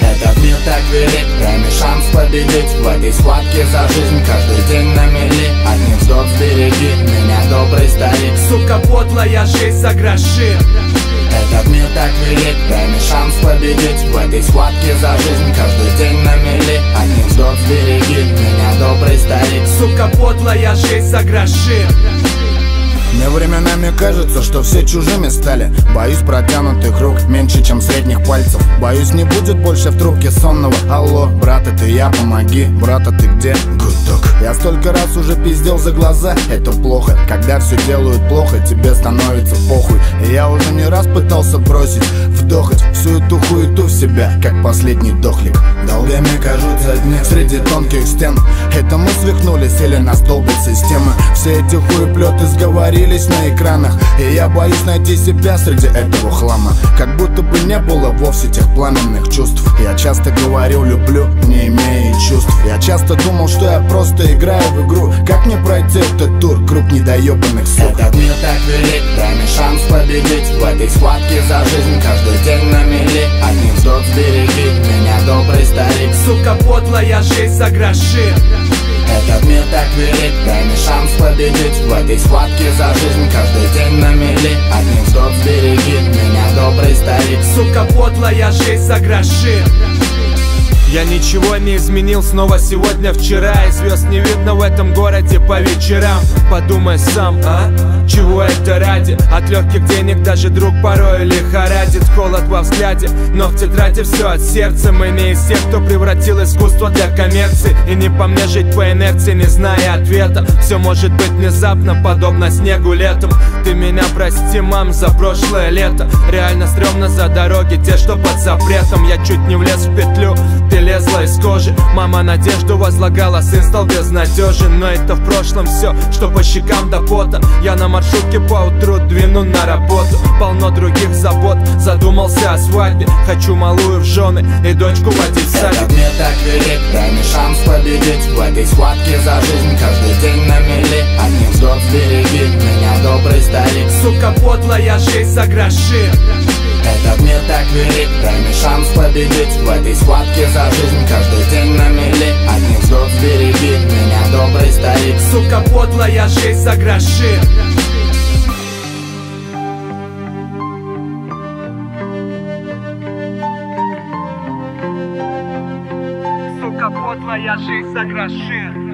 Этот мир так велик, дай шанс победить В этой схватке за жизнь каждый день на мели. От невзгод впереди меня добрый старик. Сука, подлая жизнь за гроши. Этот мир так велик, дай мне шанс победить В этой схватке за жизнь каждый день на мели. От невзгод впереди меня добрый старик. Сука, подлая жизнь за гроши мне временами кажется, что все чужими стали. Боюсь протянутых рук меньше, чем средних пальцев. Боюсь, не будет больше в трубке сонного. Алло, брат, это я, помоги. Брат, а ты где? Гудок Я столько раз уже пиздел за глаза. Это плохо, когда все делают плохо Тебе становится похуй. И я уже не раз пытался бросить Вдохать всю эту хуету в себя Как последний дохлик Долгами кажутся дни среди тонких стен. Это мы свихнулись или нас долбит система Все эти хуеплеты сговорились на экранах. И я боюсь найти себя среди этого хлама. Как будто бы не было вовсе тех пламенных чувств. Я часто говорю люблю, не имея чувств. Я часто думал, что я просто играю в игру. Как мне пройти этот тур, круг недоебанных сук Этот мир так велик, дай мне шанс победить. В этой схватке за жизнь каждый день на мели. Одни вздох сбереги, меня добрый старик Сука, подлая жизнь за гроши. Этот мир так велик, дай мне шанс победить. В этой схватке за жизнь каждый день на мели Одни вздох сбереги, меня добрый старик. Сука, подлая жизнь за гроши. Я ничего не изменил, снова сегодня вчера. И звезд не видно в этом городе по вечерам. Подумай сам, а? Чего это ради? От легких денег даже друг порой лихорадит Холод во взгляде, но в тетради все от сердца. Мы не из тех, кто превратил искусство для коммерции. И не по мне жить по инерции, не зная ответа. Все может быть внезапно, подобно снегу летом. Ты меня прости, мам, за прошлое лето. Реально стрёмно за дороги, те, что под запретом. Я чуть не влез в петлю, лезла из кожи Мама надежду возлагала, сын стал безнадежен. Но это в прошлом все, что по щекам до пота. Я на маршрутке по утру двину на работу. Полно других забот, задумался о свадьбе. Хочу малую в жены и дочку водить в садик. Этот мир так велик, дай мне шанс победить. В этой схватке за жизнь каждый день на мели. Одни вздох сбереги, меня добрый старик. Сука, подлая жизнь за гроши этот мир так велик, дай мне шанс победить В этой схватке за жизнь. Каждый день на мели Одни вздох сбереги, меня добрый старик. Сука, подлая жизнь за гроши. Сука, подлая жизнь за гроши